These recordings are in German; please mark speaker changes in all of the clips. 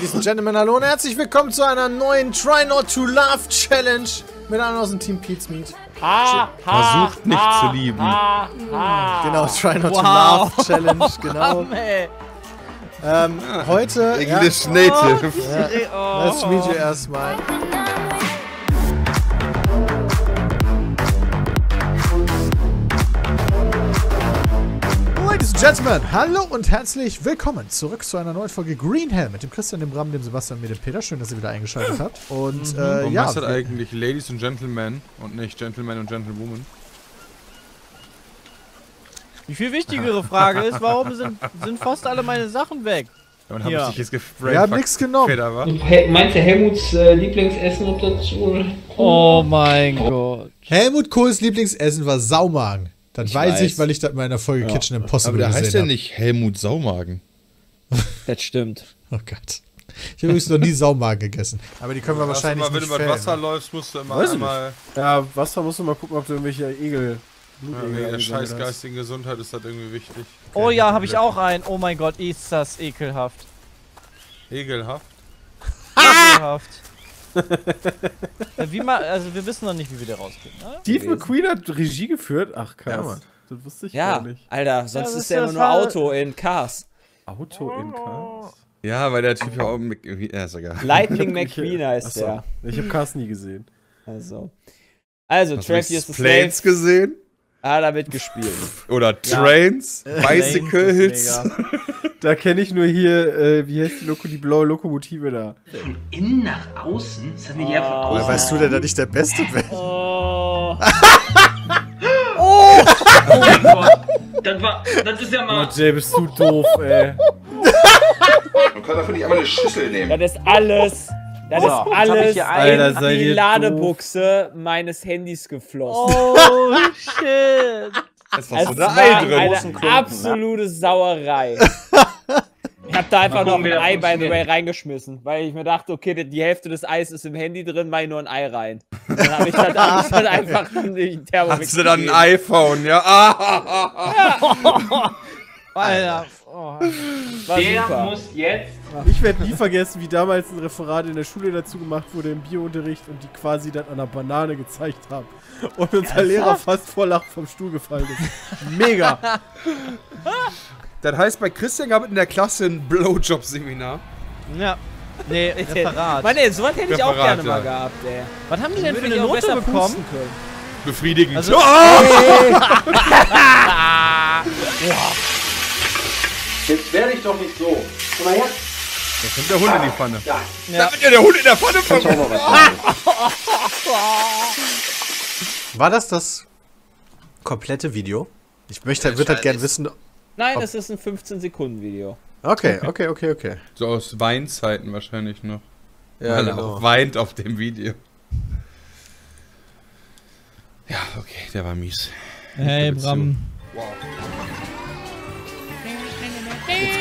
Speaker 1: Ladies and Gentlemen, hallo und herzlich willkommen zu einer neuen Try Not to Love Challenge mit einem aus dem Team Pete's Meat.
Speaker 2: Ha, ha,
Speaker 3: Versucht nicht
Speaker 2: ha,
Speaker 3: zu lieben.
Speaker 2: Ha, ha.
Speaker 1: Genau, Try Not to
Speaker 2: Wow.
Speaker 1: Love Challenge, genau. Ähm, heute.
Speaker 3: English Native.
Speaker 1: Ja, let's meet you erstmal. Gentlemen, hallo und herzlich willkommen zurück zu einer neuen Folge Green Hell mit dem Christian, dem Bram, dem Sebastian und mir, dem Peter. Schön, dass ihr wieder eingeschaltet habt. Und äh,
Speaker 3: Warum
Speaker 1: ja,
Speaker 3: das
Speaker 1: wir-
Speaker 3: eigentlich Ladies and Gentlemen und nicht Gentlemen und Gentlewoman?
Speaker 2: Die viel wichtigere Frage ist, warum sind, sind fast alle meine Sachen weg?
Speaker 3: Dann hab
Speaker 2: Ja.
Speaker 3: ich dich jetzt gefragt.
Speaker 1: wir haben nichts genommen.
Speaker 3: Peter, wa?
Speaker 4: Meinst du Helmuts äh, Lieblingsessen das oder?
Speaker 2: Oh mein Gott.
Speaker 1: Helmut Kohls Lieblingsessen war Saumagen. Das
Speaker 2: Ich
Speaker 1: weiß, ich,
Speaker 2: weiß.
Speaker 1: weil ich das in meiner Folge Kitchen
Speaker 3: Aber
Speaker 1: Impossible
Speaker 3: der heißt
Speaker 1: gesehen
Speaker 3: ja
Speaker 1: habe.
Speaker 3: nicht Helmut Saumagen.
Speaker 2: Das stimmt.
Speaker 1: Oh Gott. Ich habe übrigens noch nie Saumagen gegessen. Aber die können wir wahrscheinlich
Speaker 3: mal, wenn
Speaker 1: nicht
Speaker 3: du über. Wasser läufst, musst du immer
Speaker 5: Weiß ich
Speaker 3: einmal.
Speaker 5: Ja, Wasser musst du mal gucken, ob du irgendwelche Egel.
Speaker 3: Ja,
Speaker 5: Blutegel
Speaker 3: wegen der scheiß geistigen Gesundheit ist das irgendwie wichtig.
Speaker 2: Oh ja, habe ich auch einen. Oh mein Gott, ist das ekelhaft.
Speaker 3: Ekelhaft.
Speaker 2: Ekelhaft. Ja, wie mal, also wir wissen noch nicht, wie wir da rausgehen. Ne?
Speaker 5: Steve McQueen hat Regie geführt? Ach krass.
Speaker 1: Ja, Mann.
Speaker 5: das wusste ich
Speaker 6: Ja,
Speaker 5: gar nicht.
Speaker 6: Alter, sonst
Speaker 2: das
Speaker 6: ist immer
Speaker 2: das
Speaker 6: nur
Speaker 2: war-
Speaker 6: Auto in Cars.
Speaker 5: Auto in Cars.
Speaker 3: Ja, weil der Typ ja auch mit. Ja, ist egal.
Speaker 6: Lightning McQueen heißt
Speaker 5: Achso,
Speaker 6: der.
Speaker 5: Ich habe Cars nie gesehen.
Speaker 6: Also. Also, Travis ist
Speaker 3: Planes
Speaker 6: Slave.
Speaker 3: gesehen?
Speaker 6: Ah, da wird gespielt.
Speaker 3: Oder Trains? Bicycle Hits?
Speaker 5: Da kenne ich nur hier, äh, wie heißt die, Loko, die blaue Lokomotive da?
Speaker 7: innen nach außen? Das hat mir die einfach
Speaker 2: Oh.
Speaker 1: Woher weißt du denn, dass ich der Beste bin?
Speaker 2: Oh.
Speaker 7: Oh mein Gott. Das war, das ist ja
Speaker 5: Oh,
Speaker 7: mal.
Speaker 5: Jay, bist du doof, ey.
Speaker 8: Man kann dafür nicht einmal eine Schüssel nehmen.
Speaker 6: Das ist alles. Das ist
Speaker 2: ich
Speaker 6: alles.
Speaker 5: Alter,
Speaker 6: in
Speaker 5: seid
Speaker 6: die Ladebuchse meines Handys geflossen.
Speaker 2: Oh shit.
Speaker 3: Das war so
Speaker 6: war
Speaker 3: ein Ei drin.
Speaker 6: eine absolute Sauerei. Ich hab da einfach noch ein Ei, by the way, reingeschmissen, weil ich mir dachte, okay, die- Hälfte des Eis ist im Handy drin, mach ich nur ein Ei rein. Dann habe ich, dann- hab ich dann einfach den Thermomix
Speaker 3: Hast du dann ein iPhone, ja? Ah, ah.
Speaker 2: Alter. Oh.
Speaker 7: Der
Speaker 6: super.
Speaker 7: muss jetzt.
Speaker 5: Ich werde nie vergessen, wie damals ein Referat in der Schule dazu gemacht wurde im Biounterricht und die quasi dann an einer Banane gezeigt haben. Und unser Lehrer fast vor Lachen vom Stuhl gefallen ist. Mega.
Speaker 3: Das heißt, bei Christian gab es in der Klasse ein Blowjob-Seminar.
Speaker 2: Ja. Nee, Referat.
Speaker 6: Mann, ey, sowas hätte ich auch
Speaker 3: Referat,
Speaker 6: gerne mal
Speaker 3: ja.
Speaker 6: gehabt, ey.
Speaker 2: Was haben die denn für eine
Speaker 6: auch
Speaker 2: Note
Speaker 6: besser
Speaker 2: bekommen?
Speaker 3: Befriedigend.
Speaker 2: Also-
Speaker 3: Ah!
Speaker 8: Jetzt werde ich doch nicht so. Komm mal her.
Speaker 3: Da kommt der Hund in die Pfanne.
Speaker 8: Ja.
Speaker 3: Da wird ja der Hund in der Pfanne
Speaker 8: sagen.
Speaker 1: War das das komplette Video? Ich möchte, würde halt gerne wissen.
Speaker 6: Nein, es ist ein 15-Sekunden-Video.
Speaker 1: Okay, okay, okay, okay.
Speaker 3: So aus Weinzeiten wahrscheinlich noch.
Speaker 1: Ja,
Speaker 3: Weil er
Speaker 1: genau.
Speaker 3: auch weint auf dem Video. Ja, okay, der war mies.
Speaker 2: Hey,
Speaker 3: Bram.
Speaker 5: Jetzt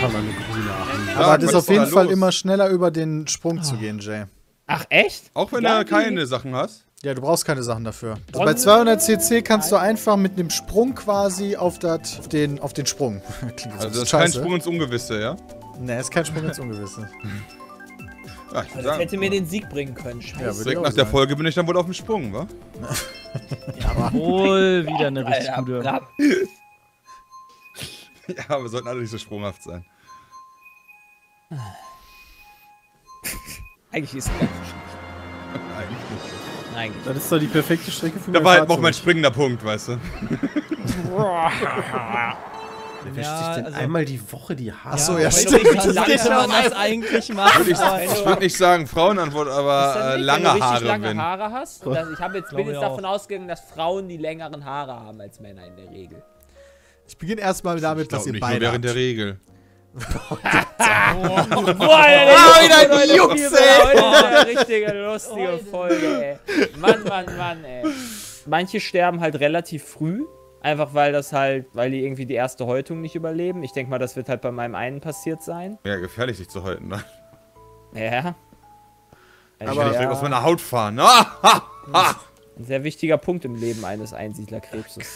Speaker 5: kann man eine grüne.
Speaker 1: Aber
Speaker 3: Ja,
Speaker 1: das ist auf jeden Fall
Speaker 3: los?
Speaker 1: immer schneller über den Sprung zu gehen, Jay.
Speaker 6: Ach, echt?
Speaker 3: Auch wenn
Speaker 6: Ja,
Speaker 3: du keine Sachen hast.
Speaker 1: Ja, du brauchst keine Sachen dafür. Also bei 200 cc kannst du einfach mit einem Sprung quasi auf, dat, auf, den, auf den Sprung. Klingt
Speaker 3: Also das ist
Speaker 1: bisschen
Speaker 3: kein
Speaker 1: scheiße.
Speaker 3: Sprung ins Ungewisse, ja?
Speaker 1: Nee, ist kein Sprung ins Ungewisse.
Speaker 3: Ja, ich
Speaker 6: Das hätte mir den Sieg bringen können.
Speaker 1: Ja,
Speaker 6: Scheiße.
Speaker 3: Direkt
Speaker 1: auch
Speaker 3: nach der
Speaker 1: sagen.
Speaker 3: Folge bin ich dann wohl auf dem Sprung, wa?
Speaker 2: Wohl wieder eine richtig
Speaker 6: Alter,
Speaker 2: gute.
Speaker 3: Ja, aber wir sollten alle nicht so sprunghaft sein.
Speaker 6: Eigentlich ist es gar nicht.
Speaker 3: Eigentlich nicht.
Speaker 6: Eigentlich.
Speaker 5: Das ist doch die perfekte Strecke für
Speaker 3: Da
Speaker 5: mein
Speaker 3: war halt noch mein springender Punkt, weißt du?
Speaker 5: Wer wäscht sich
Speaker 2: Ja,
Speaker 5: denn
Speaker 2: also-
Speaker 5: einmal die Woche die Haare?
Speaker 1: Achso, ja,
Speaker 6: wenn
Speaker 1: stimmt.
Speaker 2: Wie
Speaker 6: lange
Speaker 2: man das eigentlich machen?
Speaker 3: Würde ich, ich würde nicht sagen Frauenantwort, aber äh,
Speaker 6: wenn
Speaker 3: lange
Speaker 6: du richtig
Speaker 3: Haare
Speaker 6: lange
Speaker 3: wenn.
Speaker 6: Haare hast. Das, ich jetzt, bin jetzt
Speaker 2: ich
Speaker 6: davon ausgegangen, dass Frauen die längeren Haare haben als Männer in der Regel.
Speaker 1: Ich beginne erstmal damit,
Speaker 3: Ich
Speaker 1: dass ihr
Speaker 3: nicht nur
Speaker 1: beide
Speaker 3: während der
Speaker 1: habt.
Speaker 3: Regel.
Speaker 6: Boah, ah,
Speaker 1: wieder die Jungs, ey.
Speaker 6: Heute eine richtige lustige Folge, ey. Mann, Mann, Mann, ey. Manche sterben halt relativ früh. Einfach weil das halt, weil die irgendwie die erste Häutung nicht überleben. Ich denke mal, das wird halt bei meinem einen passiert sein.
Speaker 3: Ja, gefährlich sich zu halten. Ne?
Speaker 6: Ja.
Speaker 3: Ich
Speaker 6: Also,
Speaker 3: will nicht direkt
Speaker 6: ja,
Speaker 3: aus meiner Haut fahren. Ah, ha, ha.
Speaker 6: ein sehr wichtiger Punkt im Leben eines Einsiedlerkrebses.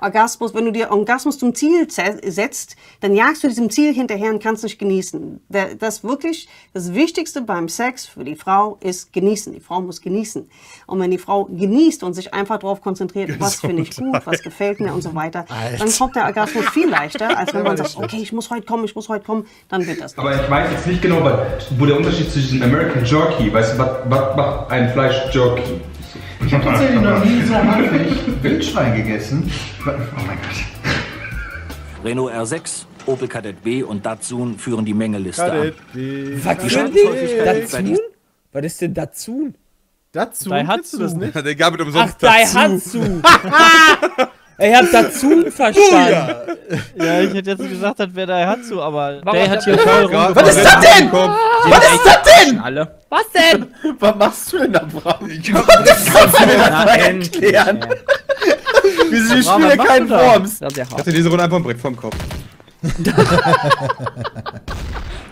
Speaker 9: Orgasmus, wenn du dir Orgasmus zum Ziel setzt, dann jagst du diesem Ziel hinterher und kannst nicht genießen. Das wirklich, das Wichtigste beim Sex für die Frau ist genießen. Die Frau muss genießen. Und wenn die Frau genießt und sich einfach darauf konzentriert, was finde ich gut, was gefällt mir und so weiter, dann kommt der Orgasmus viel leichter, als wenn man sagt, okay, ich muss heute kommen, ich muss heute kommen, dann wird das
Speaker 8: Aber ich weiß jetzt nicht genau, wo der Unterschied zwischen American Jerky, weißt du, was, was macht ein Fleisch-Jerky?
Speaker 10: Ich habe tatsächlich noch nie so häufig Wildschwein gegessen. Oh mein Gott.
Speaker 11: Renault R6, Opel Kadett B und Datsun führen die Mengeliste
Speaker 5: Kadett
Speaker 11: an.
Speaker 5: B.
Speaker 6: Was
Speaker 11: Die diesen-
Speaker 6: Was ist denn Dazun?
Speaker 5: Dazu,
Speaker 2: Daihatsu.
Speaker 5: kennst du das nicht?
Speaker 3: Der gab mit
Speaker 6: Ach,
Speaker 3: umsonst
Speaker 6: Daihatsu. ich hab Dazun verstanden.
Speaker 2: Ja, ich hätte jetzt gesagt, das wäre Daihatsu, aber
Speaker 6: Warum
Speaker 2: der
Speaker 6: hat
Speaker 2: hat hier voll rumgefahren.
Speaker 3: Was ist das denn?
Speaker 6: Was ist das denn? Alle. Was denn?
Speaker 5: Was machst du denn da, Bram?
Speaker 3: Ich hab
Speaker 6: Na, endlich.
Speaker 5: erklären. Wir sind
Speaker 2: Bram,
Speaker 5: Spieler
Speaker 2: was
Speaker 5: kein
Speaker 2: machst du da?
Speaker 5: Worms.
Speaker 6: Das ist der
Speaker 3: Ich hatte diese Runde einfach ein Brett vom Kopf.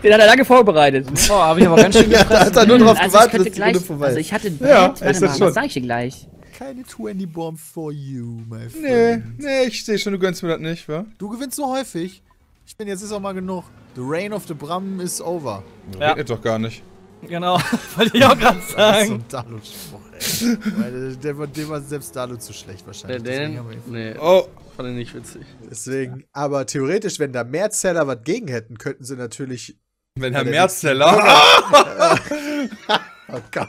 Speaker 6: Den hat er lange vorbereitet.
Speaker 2: Oh, hab ich aber ganz schön gefressen.
Speaker 1: Hat er nur drauf
Speaker 12: Also
Speaker 1: gewartet, bis die
Speaker 12: gleich,
Speaker 1: Runde vorbei
Speaker 12: also
Speaker 1: ist.
Speaker 12: ich hatte
Speaker 3: Ja,
Speaker 12: Warte
Speaker 3: ist das
Speaker 12: mal,
Speaker 3: schon.
Speaker 12: was sag ich dir gleich?
Speaker 1: Keine 20 Bomb for you, my
Speaker 3: Nee,
Speaker 1: friend.
Speaker 3: nee, ich sehe schon, du gönnst mir das nicht, wa?
Speaker 1: Du gewinnst so häufig. Ich bin jetzt ist auch mal genug. The reign of the Bram is over.
Speaker 2: Ja.
Speaker 3: Geht doch gar nicht.
Speaker 2: Genau, wollte ich auch gerade
Speaker 1: Das ist so
Speaker 2: sagen.
Speaker 1: ein Dalu-Spruch, ey. Weil der, war- dem war selbst Dalu zu schlecht wahrscheinlich. Wir ihn-
Speaker 10: Nee,
Speaker 3: Oh,
Speaker 10: fand ich nicht witzig.
Speaker 1: deswegen, aber theoretisch, wenn da mehr Zeller was gegen hätten, könnten sie natürlich.
Speaker 3: wenn Herr
Speaker 1: der
Speaker 3: Merzteller.
Speaker 1: Oh Gott.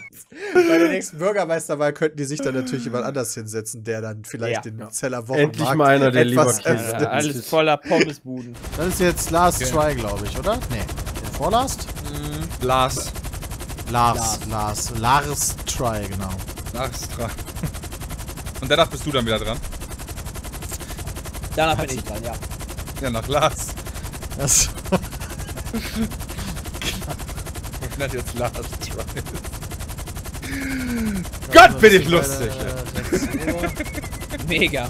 Speaker 1: Bei der nächsten Bürgermeisterwahl könnten die sich dann natürlich jemand anders hinsetzen, der dann vielleicht
Speaker 6: Ja.
Speaker 1: den Zeller Wochenmarkt
Speaker 5: Endlich mal einer, der
Speaker 1: etwas öffnet.
Speaker 6: Ja, alles voller Pommesbuden.
Speaker 1: Das ist jetzt Last Try, glaube ich, oder? Nee. Den Vorlast?
Speaker 3: Lars.
Speaker 1: Lars, Lars. Lars Try, genau.
Speaker 3: Lars dran. Und danach bist du dann wieder dran.
Speaker 6: Danach bin ich dran, ja.
Speaker 3: Ja, nach Lars.
Speaker 1: Das,
Speaker 3: dann jetzt Lars Try. Gott, bin ich lustig.
Speaker 6: Mega.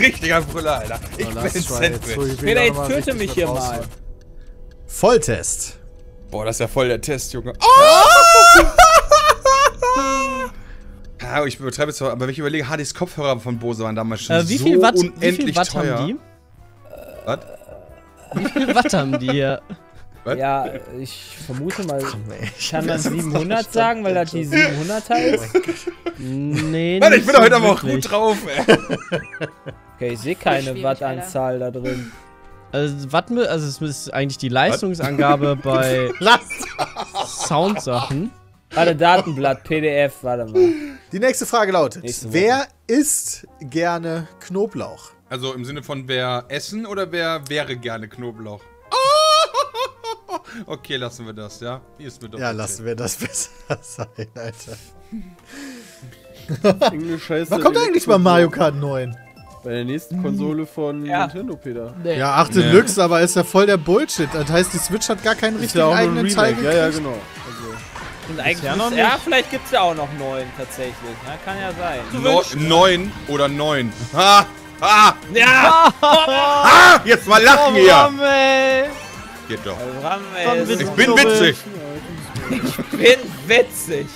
Speaker 3: Richtiger Brüller, Alter. Ich
Speaker 1: Oh,
Speaker 3: bin Sandwich.
Speaker 1: ich
Speaker 6: Peter,
Speaker 1: wieder
Speaker 6: jetzt töte mich hier
Speaker 1: raus.
Speaker 6: mal.
Speaker 1: Volltest.
Speaker 3: Boah, das ist ja voll der Test, Junge. Ja, ich übertreibe jetzt, aber wenn ich überlege, HDs Kopfhörer von Bose waren damals schon
Speaker 2: Äh, wie
Speaker 3: so
Speaker 2: viel Watt, wie
Speaker 3: unendlich
Speaker 2: viel Watt
Speaker 3: teuer.
Speaker 2: haben die?
Speaker 3: Was?
Speaker 2: Wie viel Watt haben die hier?
Speaker 3: Was?
Speaker 6: Ja, ich vermute mal, kann man 700 sagen, weil das die 700er ist?
Speaker 2: Nee,
Speaker 3: Mann, ich bin
Speaker 2: so
Speaker 3: heute aber auch gut drauf, ey.
Speaker 6: Okay, ich sehe keine Wattanzahl da drin.
Speaker 2: Also, Watt, also es ist eigentlich die Leistungsangabe bei Soundsachen.
Speaker 6: Warte, Datenblatt, PDF, warte mal.
Speaker 1: Die nächste Frage lautet:
Speaker 6: Nächste.
Speaker 1: Wer isst gerne Knoblauch?
Speaker 3: Also im Sinne von wer essen oder wer wäre gerne Knoblauch? Okay, lassen wir das, ja? Hier ist mir doch
Speaker 1: Ja,
Speaker 3: okay.
Speaker 1: lassen wir das besser sein, Alter.
Speaker 5: Irgendeine Scheiße.
Speaker 1: Was kommt eigentlich bei Mario Kart 9?
Speaker 5: Bei der nächsten Konsole von
Speaker 6: Ja.
Speaker 5: Nintendo, Peter.
Speaker 1: Ja, 8
Speaker 3: Nee.
Speaker 1: Deluxe, aber ist ja voll der Bullshit. Das heißt, die Switch hat gar keinen
Speaker 5: Ist
Speaker 1: richtigen
Speaker 5: ja
Speaker 1: eigenen Teil
Speaker 5: Remake. Ja, ja,
Speaker 1: gekriegt.
Speaker 5: genau. Also,
Speaker 6: Und eigentlich
Speaker 2: ja noch
Speaker 6: ja, vielleicht gibt es ja auch noch neun tatsächlich. Ja, kann ja sein.
Speaker 3: No, neun oder neun. Ha! Ha!
Speaker 6: Ja!
Speaker 3: Ha! Jetzt mal lachen hier! Geht doch.
Speaker 6: Ram, ey.
Speaker 3: Ich bin witzig.
Speaker 6: ich bin witzig.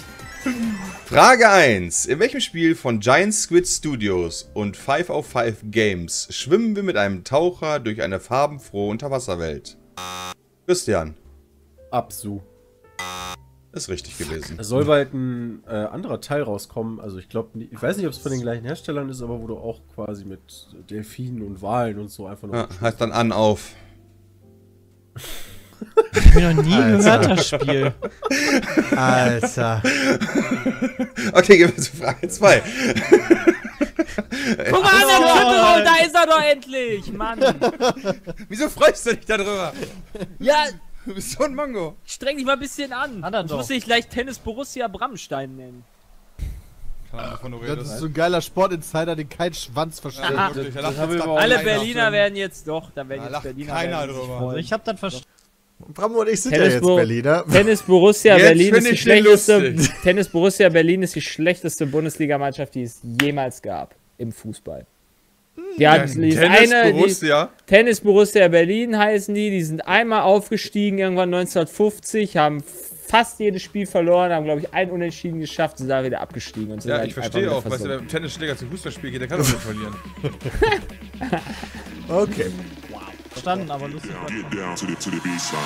Speaker 3: Frage 1. In welchem Spiel von Giant Squid Studios und 5 auf 5 Games schwimmen wir mit einem Taucher durch eine farbenfrohe Unterwasserwelt? Christian,
Speaker 5: Absu.
Speaker 3: ist richtig gewesen.
Speaker 5: Es soll bald ein äh, anderer Teil rauskommen. Also ich glaube, ich weiß nicht, ob es von den gleichen Herstellern ist, aber wo du auch quasi mit Delfinen und Walen und so einfach noch.
Speaker 3: Ja, heißt dann an auf.
Speaker 2: Ich hab mir noch nie
Speaker 1: Alter.
Speaker 2: gehört, das Spiel.
Speaker 1: Alter.
Speaker 3: Okay, gehen wir zu Frage 2.
Speaker 6: Guck mal an, der Triple, da ist er doch endlich, Mann.
Speaker 3: Wieso freust du dich darüber?
Speaker 6: Ja,
Speaker 3: Du bist so ein Mango.
Speaker 6: streng dich mal ein bisschen an.
Speaker 2: Hat er
Speaker 6: Ich muss dich gleich Tennis Borussia Bramstein nennen.
Speaker 3: Keine Ahnung,
Speaker 1: Das ist so ein geiler Sportinsider, den kein Schwanz versteht.
Speaker 3: Ja, wirklich, da lacht
Speaker 5: haben wir
Speaker 3: jetzt
Speaker 5: aber auch
Speaker 6: Alle. Berliner werden jetzt doch, da werden jetzt Berliner
Speaker 3: keiner drüber.
Speaker 2: Ich hab das verstanden.
Speaker 1: Bram und ich sind ja
Speaker 6: Tennis
Speaker 1: jetzt
Speaker 6: Bo-
Speaker 1: Berliner.
Speaker 6: Tennis Borussia
Speaker 3: Jetzt
Speaker 6: Berlin ist die schlechteste. Tennis Borussia Berlin ist die schlechteste Bundesligamannschaft, die es jemals gab im Fußball. Die hat die ist eine, die,
Speaker 3: Borussia.
Speaker 6: Tennis Borussia Berlin heißen die, die sind einmal aufgestiegen irgendwann 1950, haben fast jedes Spiel verloren, haben, glaube ich, ein Unentschieden geschafft, sind da wieder abgestiegen. Und sind
Speaker 3: Ja, ich verstehe auch, weißt du,
Speaker 6: versunken.
Speaker 3: beim Tennisschläger zum Fußballspiel geht, der kann doch nicht verlieren.
Speaker 1: Okay.
Speaker 2: Verstanden, aber lustig.
Speaker 12: Get down to the to the B side.